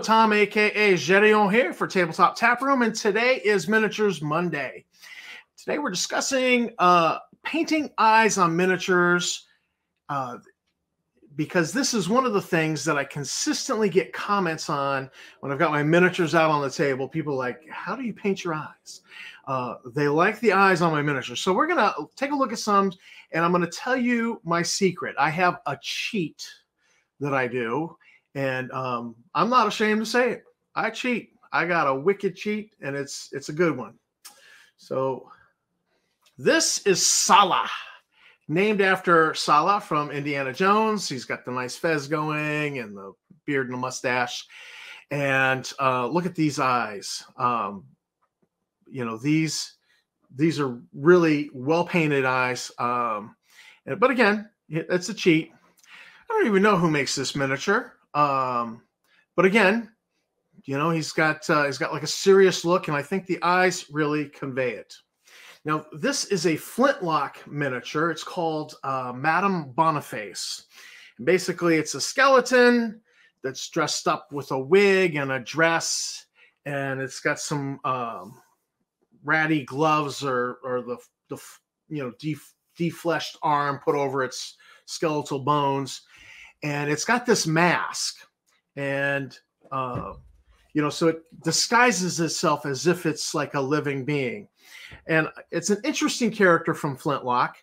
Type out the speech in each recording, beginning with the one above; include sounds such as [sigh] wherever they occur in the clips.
Tom, aka Gerion here for Tabletop Taproom, and today is Miniatures Monday. Today we're discussing uh, painting eyes on miniatures uh, because this is one of the things that I consistently get comments on when I've got my miniatures out on the table. People like, "How do you paint your eyes?" Uh, they like the eyes on my miniatures, so we're gonna take a look at some, and I'm gonna tell you my secret. I have a cheat that I do and um, I'm not ashamed to say it. I cheat. I got a wicked cheat, and it's it's a good one. So this is Sallah, named after Sallah from Indiana Jones. He's got the nice fez going and the beard and the mustache. And uh, look at these eyes. Um, you know these these are really well painted eyes. Um, but again, it's a cheat. I don't even know who makes this miniature. Um, but again, you know, he's got uh, he's got like a serious look, and I think the eyes really convey it. Now, this is a flintlock miniature. It's called uh, Madame Boniface. And basically, it's a skeleton that's dressed up with a wig and a dress, and it's got some um, ratty gloves or or the the you know def, defleshed arm put over its skeletal bones and it's got this mask and uh, you know so it disguises itself as if it's like a living being. And it's an interesting character from flintlock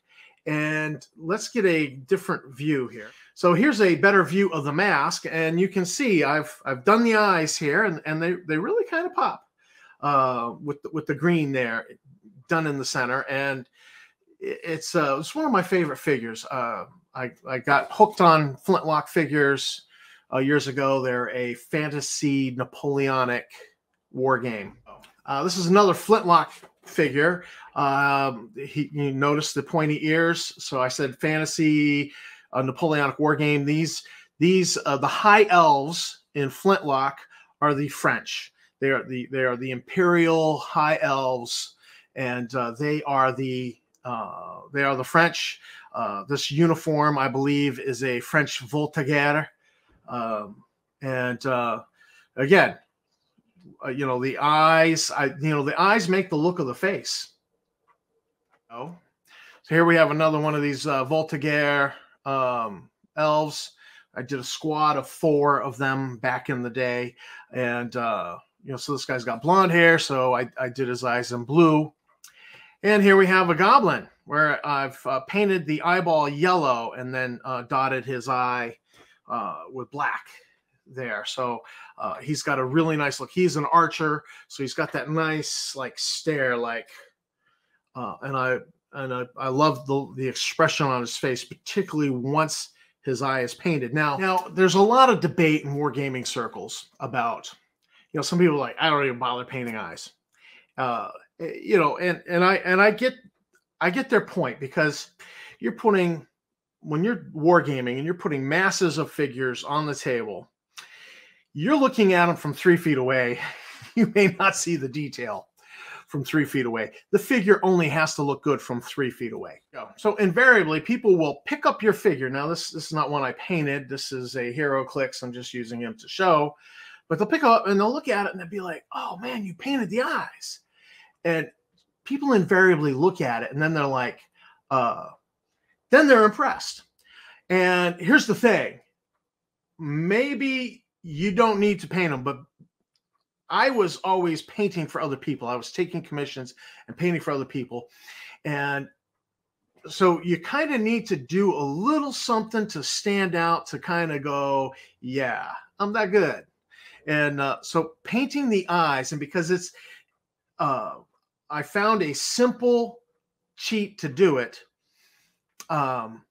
and let's get a different view here. So here's a better view of the mask and you can see i've i've done the eyes here and, and they they really kind of pop uh, with the, with the green there done in the center and it's uh, it's one of my favorite figures uh, I, I got hooked on flintlock figures uh, years ago. They're a fantasy Napoleonic war game. Uh, this is another flintlock figure. Um, he, you notice the pointy ears. So I said fantasy uh, Napoleonic war game. These these uh, the high elves in Flintlock are the French. They are the they are the imperial high elves, and they are the uh, they are the French. Uh, this uniform, I believe, is a French Voltigeur. Um, and uh, again, uh, you know, the eyes, I, you know, the eyes make the look of the face. Oh, so here we have another one of these uh, Voltigeur um, elves. I did a squad of four of them back in the day. And, uh, you know, so this guy's got blonde hair. So I, I did his eyes in blue. And here we have a goblin where I've uh, painted the eyeball yellow and then uh, dotted his eye uh, with black there. So uh, he's got a really nice look. He's an archer, so he's got that nice like stare, like, uh, and I and I, I love the the expression on his face, particularly once his eye is painted. Now, now there's a lot of debate in wargaming circles about, you know, some people like I don't even bother painting eyes. Uh, Eh, you know, and and I and I get I get their point because you're putting when you're wargaming and you're putting masses of figures on the table, you're looking at them from three feet away. [laughs] You may not see the detail from three feet away. The figure only has to look good from three feet away. So invariably, people will pick up your figure. Now, this, this is not one I painted. This is a HeroClix. I'm just using him to show. But they'll pick up and they'll look at it and they'll be like, oh man, you painted the eyes. And people invariably look at it and then they're like uh then they're impressed. And here's the thing. Maybe you don't need to paint them but i was always painting for other people. I was taking commissions and painting for other people. And so you kind of need to do a little something to stand out to kind of go yeah i'm that good and uh, so painting the eyes and because it's uh, I found a simple cheat to do it. Um,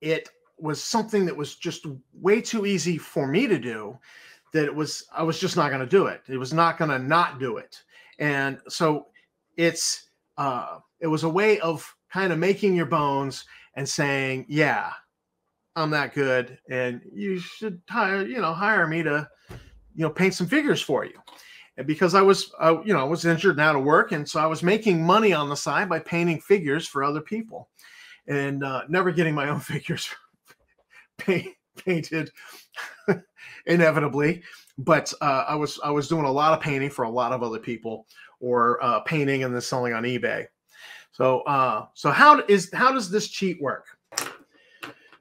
it was something that was just way too easy for me to do that it was I was just not going to do it. It was not going to not do it. And so it's uh it was a way of kind of making your bones and saying, "Yeah, I'm that good and you should hire, you know, hire me to you know paint some figures for you." and because I was, uh, you know, I was injured and out of work, and so I was making money on the side by painting figures for other people, and uh, never getting my own [laughs] figures [laughs] painted [laughs] inevitably. But uh, I was I was doing a lot of painting for a lot of other people, or uh, painting and then selling on eBay. So uh, so how is how does this cheat work?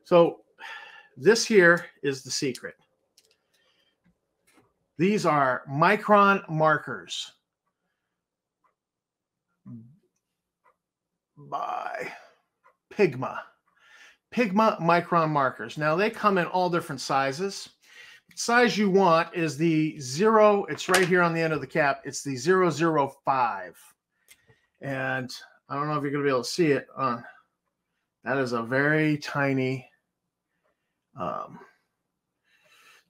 So this here is the secret. These are micron markers by Pigma. Pigma micron markers. Now they come in all different sizes. The size you want is the zero. It's right here on the end of the cap. It's the 005. And I don't know if you're going to be able to see it on. That is a very tiny. Um,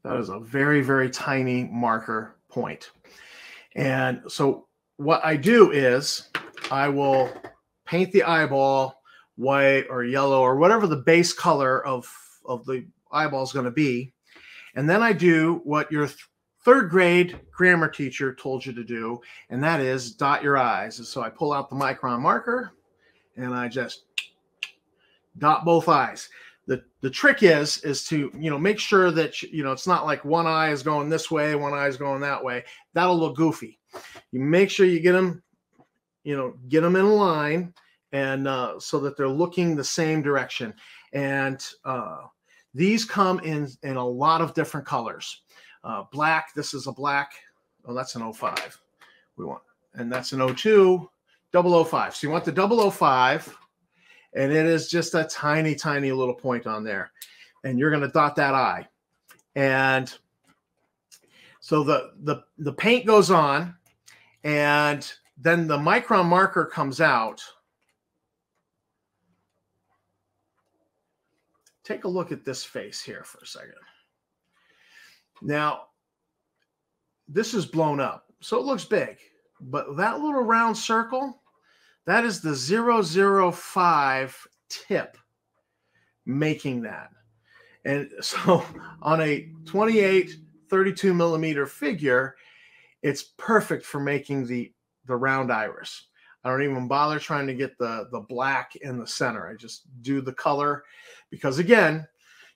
that is a very, very tiny marker point. And so what I do is I will paint the eyeball white or yellow or whatever the base color of, of the eyeball is going to be. And then I do what your th- third grade grammar teacher told you to do, and that is dot your I's. And so I pull out the micron marker and I just dot both eyes. The, the trick is is to you know make sure that you know it's not like one eye is going this way one eye is going that way that'll look goofy you make sure you get them you know get them in a line and uh, so that they're looking the same direction. And uh, these come in in a lot of different colors. Uh, black, this is a black. Oh, that's an 05. We want, and that's an 02, 005. So you want the 005, and it is just a tiny, tiny little point on there. And you're going to dot that eye. And so the the the paint goes on, and then the micron marker comes out take a look at this face here for a second. Now, this is blown up, so it looks big, but that little round circle, that is the 005 tip making that. And [laughs] so on a 28, 32 millimeter figure, it's perfect for making the, the round iris. I don't even bother trying to get the, the black in the center. I just do the color because again,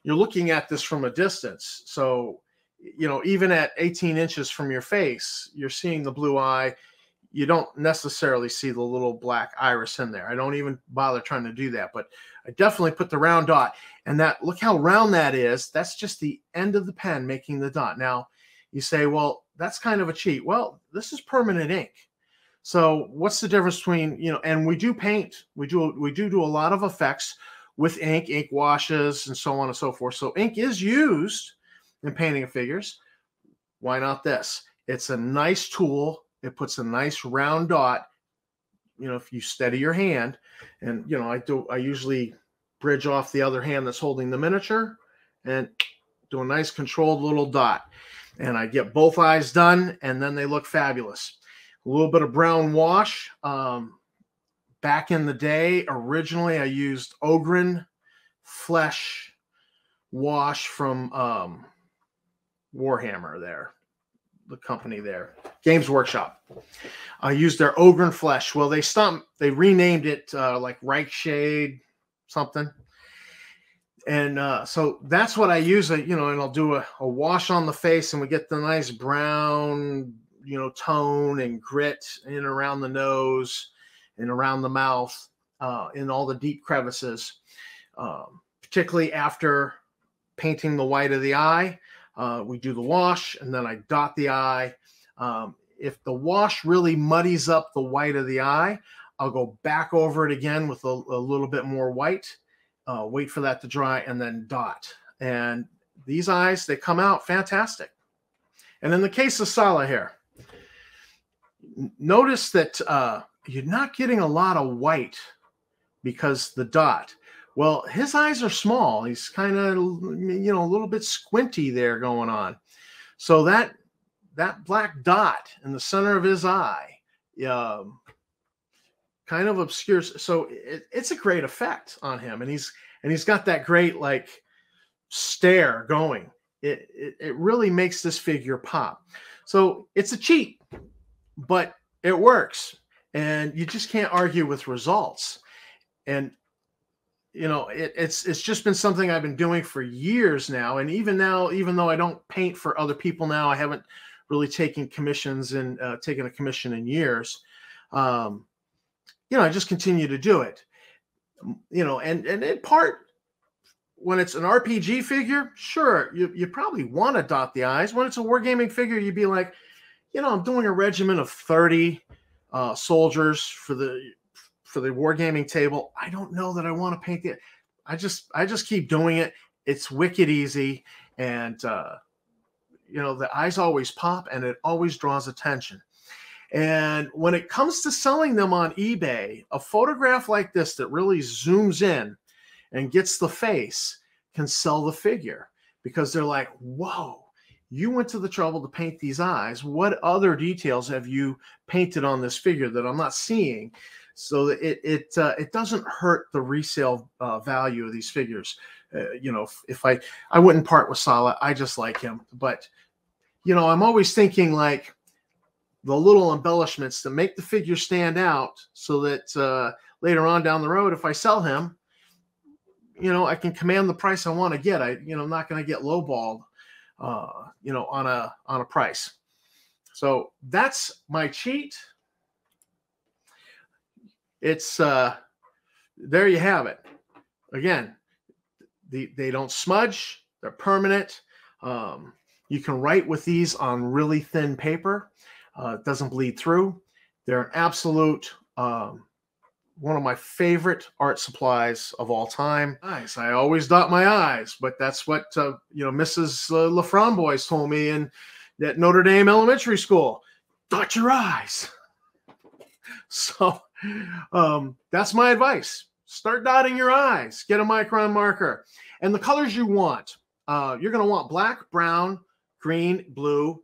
you're looking at this from a distance. So, you know, even at 18 inches from your face, you're seeing the blue eye. You don't necessarily see the little black iris in there. I don't even bother trying to do that, but I definitely put the round dot. And that look how round that is. That's just the end of the pen making the dot. Now, you say, well, that's kind of a cheat. Well, this is permanent ink. So what's the difference between, you know, and we do paint, we do we do do a lot of effects with ink, ink washes, and so on and so forth. So ink is used in painting of figures. Why not this? It's a nice tool. It puts a nice round dot. You know, if you steady your hand, and you know, I do I usually bridge off the other hand that's holding the miniature and do a nice controlled little dot. And I get both eyes done, and then they look fabulous a little bit of brown wash. Um, back in the day, originally I used Ogryn Flesh wash from um, Warhammer there, the company there, Games Workshop. I used their Ogryn Flesh. Well, they stopped, they renamed it uh, like Reich Shade something. And uh, so that's what I use, you know, and I'll do a, a wash on the face and we get the nice brown you know tone and grit in around the nose and around the mouth uh, in all the deep crevices um, particularly after painting the white of the eye uh, we do the wash and then i dot the eye um, if the wash really muddies up the white of the eye i'll go back over it again with a, a little bit more white uh, wait for that to dry and then dot. And these eyes they come out fantastic. And in the case of Sallah here, notice that uh, you're not getting a lot of white because the dot. Well, his eyes are small. He's kind of you know a little bit squinty there going on. So that that black dot in the center of his eye um, kind of obscures. So it, it's a great effect on him, and he's and he's got that great like stare going. It, it, it really makes this figure pop. So it's a cheat but it works and you just can't argue with results and you know, it, it's it's just been something I've been doing for years now, and even now, even though I don't paint for other people now, I haven't really taken commissions and uh, taken a commission in years. Um, you know, I just continue to do it. You know, and and in part, when it's an RPG figure, sure, you, you probably want to dot the I's. When it's a wargaming figure, you'd be like, you know, I'm doing a regiment of 30 uh, soldiers for the for the wargaming table. I don't know that I want to paint it. I just I just keep doing it. It's wicked easy, and uh, you know the eyes always pop, and it always draws attention. And when it comes to selling them on eBay, a photograph like this that really zooms in and gets the face can sell the figure because they're like, whoa, you went to the trouble to paint these eyes. What other details have you painted on this figure that I'm not seeing? So it it uh, it doesn't hurt the resale uh, value of these figures. Uh, you know, if, if, I I wouldn't part with Sallah, I just like him. But you know, I'm always thinking like the little embellishments to make the figure stand out, so that uh, later on down the road, if I sell him, you know, I can command the price I want to get. I you know, I'm not going to get lowballed uh, you know, on a on a price. So that's my cheat. It's uh, there you have it. Again, the, they don't smudge. They're permanent. Um, you can write with these on really thin paper. Uh, it doesn't bleed through. They're an absolute um, one of my favorite art supplies of all time. Nice. I always dot my I's, but that's what uh, you know Mrs. Uh, Laframboise told me in at Notre Dame Elementary School. Dot your I's. [laughs] So um, that's my advice. Start dotting your I's. Get a micron marker and the colors you want. Uh, you're going to want black, brown, green, blue,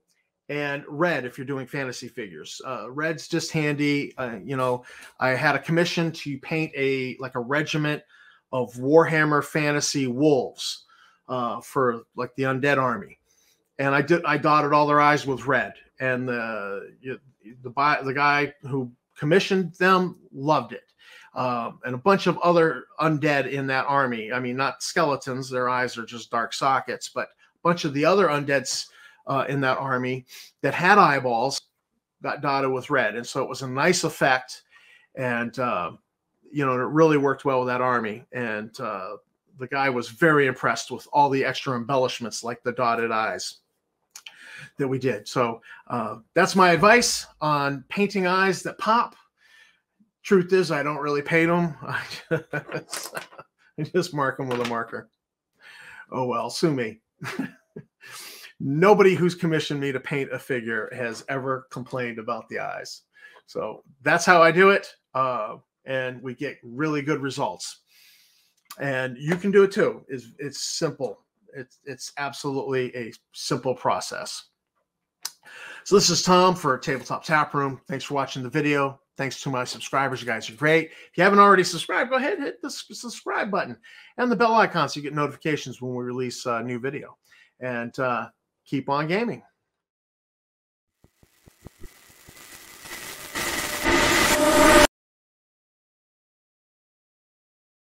and red if you're doing fantasy figures. Uh, red's just handy. Uh, you know, I had a commission to paint a like a regiment of Warhammer fantasy wolves uh, for like the undead army, and I did I dotted all their eyes with red, and the the the guy who commissioned them loved it. Um, and a bunch of other undead in that army. I mean, not skeletons; their eyes are just dark sockets. But a bunch of the other undeads uh, in that army that had eyeballs got dotted with red, and so it was a nice effect, and uh, you know it really worked well with that army. And uh, the guy was very impressed with all the extra embellishments like the dotted eyes that we did. So uh, that's my advice on painting eyes that pop. Truth is, I don't really paint them. [laughs] [laughs] I just mark them with a marker. Oh well, sue me. [laughs] nobody who's commissioned me to paint a figure has ever complained about the eyes. So that's how I do it. Uh, and we get really good results. And you can do it too. It's, it's simple. It's, it's absolutely a simple process. So this is Tom for Tabletop Taproom. Thanks for watching the video. Thanks to my subscribers. You guys are great. If you haven't already subscribed, go ahead hit the subscribe button and the bell icon so you get notifications when we release a new video. And uh, keep on gaming.